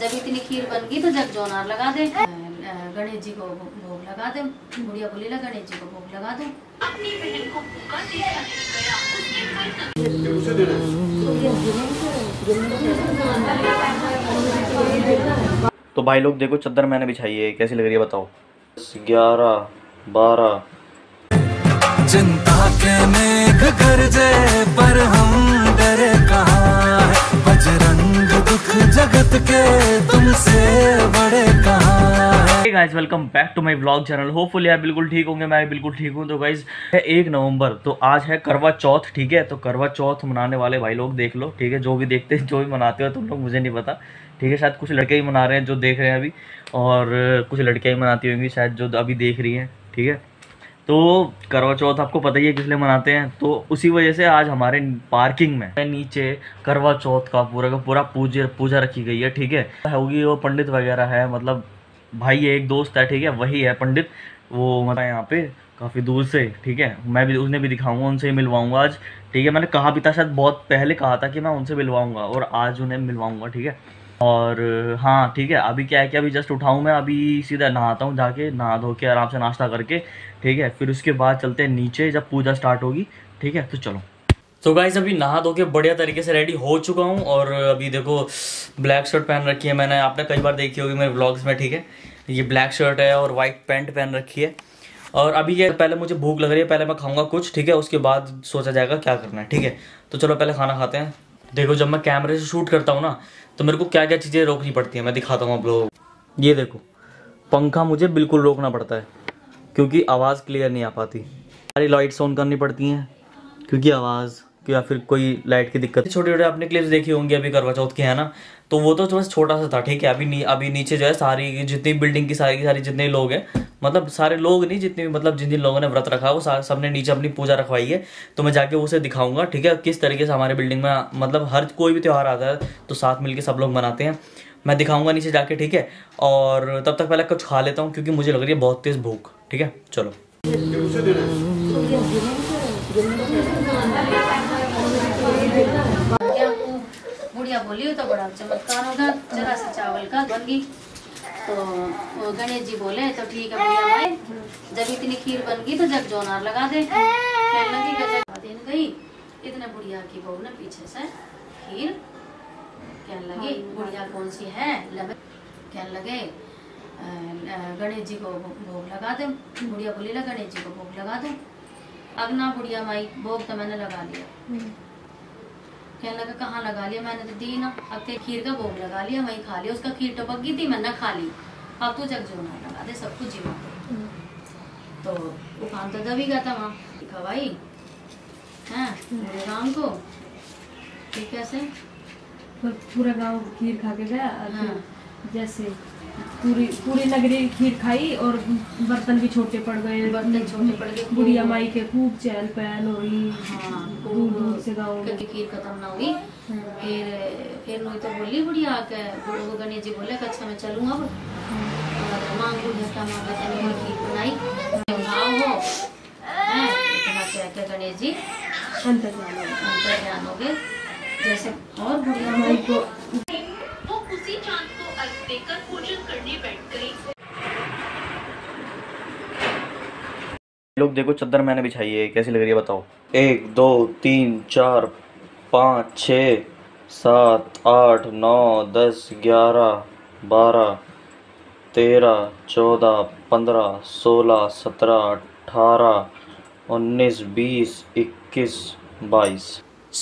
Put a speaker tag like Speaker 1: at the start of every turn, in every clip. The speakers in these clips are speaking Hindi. Speaker 1: जब इतनी खीर बन गई तो जग जोनार लगा दे गणेश जी को भोग लगा दे बुढ़िया बोली ला गणेश जी को भोग लगा दो
Speaker 2: तो भाई लोग देखो चद्दर मैंने बिछाई है कैसी लग रही है बताओ ग्यारह बारह जनता
Speaker 1: के मेघ गरजे
Speaker 2: guys welcome back to my blog channel hopeful यार बिल्कुल ठीक होंगे मैं बिल्कुल ठीक हूँ तो गाइज है एक नवंबर तो आज है करवा चौथ ठीक है तो करवा चौथ मनाने वाले भाई लोग देख लो ठीक है जो भी देखते हैं जो भी मनाते हो तुम लोग मुझे नहीं पता ठीक है शायद कुछ लड़के ही मना रहे हैं जो देख रहे हैं अभी और कुछ लड़कियाँ ही मनाती होंगी शायद जो अभी देख रही हैं ठीक है तो करवा चौथ आपको पता ही है किस लिए मनाते हैं तो उसी वजह से आज हमारे पार्किंग में नीचे करवा चौथ का पूरा का पूरा पूजा पूजा रखी गई है ठीक है होगी वो पंडित वगैरह है मतलब भाई एक दोस्त है ठीक है वही है पंडित वो मतलब यहाँ पे काफ़ी दूर से ठीक है मैं भी उसने भी दिखाऊंगा उनसे ही मिलवाऊंगा आज ठीक है मैंने कहा भी था शायद बहुत पहले कहा था कि मैं उनसे मिलवाऊंगा और आज उन्हें मिलवाऊंगा ठीक है और हाँ ठीक है अभी क्या है कि अभी जस्ट उठाऊँ मैं अभी सीधा नहाता हूँ जाके नहा धो के आराम से नाश्ता करके ठीक है फिर उसके बाद चलते हैं नीचे जब पूजा स्टार्ट होगी ठीक है तो चलो तो गाइज अभी नहा धो के बढ़िया तरीके से रेडी हो चुका हूँ और अभी देखो ब्लैक शर्ट पहन रखी है मैंने आपने कई बार देखी होगी मेरे ब्लॉग्स में ठीक है ये ब्लैक शर्ट है और वाइट पैंट पहन रखी है और अभी ये पहले मुझे भूख लग रही है पहले मैं खाऊंगा कुछ ठीक है उसके बाद सोचा जाएगा क्या करना है ठीक है तो चलो पहले खाना खाते हैं देखो जब मैं कैमरे से शूट करता हूँ ना तो मेरे को क्या क्या चीज़ें रोकनी पड़ती हैं मैं दिखाता हूँ आप लोगों को ये देखो पंखा मुझे बिल्कुल रोकना पड़ता है क्योंकि आवाज़ क्लियर नहीं आ पाती सारी लाइट्स ऑन करनी पड़ती हैं क्योंकि आवाज़ या फिर कोई लाइट की दिक्कत छोटे छोटे आपने क्लिप्स देखी होंगी अभी करवा चौथ के है ना तो वो तो बस छोटा सा था ठीक है अभी नी, अभी नीचे जो है सारी जितनी बिल्डिंग की सारी की सारी जितने लोग हैं मतलब सारे लोग नहीं जितने मतलब जिन जिन लोगों ने व्रत रखा वो सबने नीचे अपनी पूजा रखवाई है तो मैं जाके उसे दिखाऊंगा ठीक है किस तरीके से हमारे बिल्डिंग में मतलब हर कोई भी त्यौहार आता है तो साथ मिलकर सब लोग मनाते हैं मैं दिखाऊंगा नीचे जाके ठीक है और तब तक पहले कुछ खा लेता हूँ क्योंकि मुझे लग रही है बहुत तेज़ भूख ठीक है चलो
Speaker 1: बुढ़िया बोली तो बड़ा चमत्कार होगा जरा सा चावल का बनगी तो गणेश जी बोले तो ठीक है भाई जब इतनी खीर बन गई तो जब जोनार लगा दे दिन गई इतने बुढ़िया की बहू ने पीछे से खीर कहने लगी बुढ़िया कौन सी है कहने लगे गणेश जी को भोग लगा दे बुढ़िया बोली ना गणेश जी को भोग लगा दो अब ना बुढ़िया माई भोग तो मैंने लगा लिया हम्म। कहने लगा कहा लगा लिया मैंने तो दी ना अब तेरे खीर का भोग लगा लिया वही खा लिया उसका खीर टपक गई थी मैंने खा ली अब तू जग जो ना लगा दे सब कुछ जीवा हम्म। तो वो काम तो दबी गया था वहां भाई है मेरे हम्म। गाँव को ठीक कैसे पूरा गांव खीर खा के गया हाँ। जैसे पूरी पूरी नगरी खीर खाई और बर्तन भी छोटे पड़ गए बर्तन हम्म, छोटे पड़ गए बुढ़िया हम्म। माई के खूब चहल पहल हो हाँ से गाँव खीर खत्म ना हुई फिर फिर नोई तो बोली बुढ़िया के बड़ों को गणेश जी बोले अच्छा मैं चलूँ अब मांगू झटका मांगा तेने खीर बनाई भाव हो तो गणेश जी अंतर ज्ञान हो गए जैसे और बुढ़िया माई को
Speaker 2: लोग देखो चद्दर मैंने बिछाई है कैसी लग रही है बताओ एक दो तीन चार पाँच छ सात आठ नौ दस ग्यारह बारह तेरह चौदह पंद्रह सोलह सत्रह अठारह उन्नीस बीस इक्कीस बाईस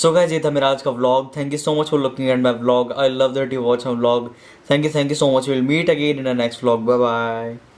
Speaker 2: सो गाइस ये था मेरा आज का vlog thank you so much for looking at my vlog I love that you watch my vlog thank you thank you so much will meet again in the next vlog bye bye